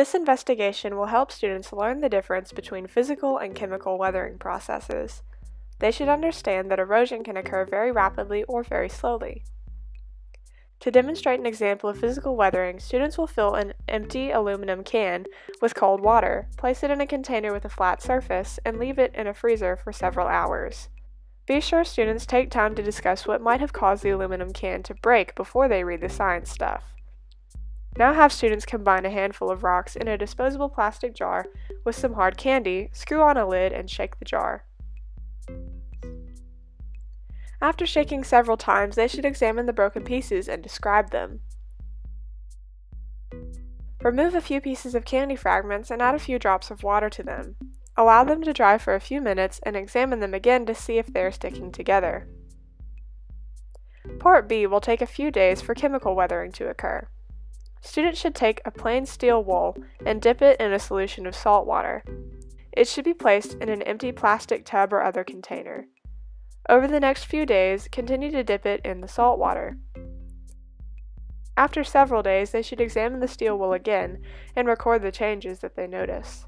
This investigation will help students learn the difference between physical and chemical weathering processes. They should understand that erosion can occur very rapidly or very slowly. To demonstrate an example of physical weathering, students will fill an empty aluminum can with cold water, place it in a container with a flat surface, and leave it in a freezer for several hours. Be sure students take time to discuss what might have caused the aluminum can to break before they read the science stuff. Now have students combine a handful of rocks in a disposable plastic jar with some hard candy, screw on a lid, and shake the jar. After shaking several times, they should examine the broken pieces and describe them. Remove a few pieces of candy fragments and add a few drops of water to them. Allow them to dry for a few minutes and examine them again to see if they are sticking together. Part B will take a few days for chemical weathering to occur. Students should take a plain steel wool and dip it in a solution of salt water. It should be placed in an empty plastic tub or other container. Over the next few days, continue to dip it in the salt water. After several days, they should examine the steel wool again and record the changes that they notice.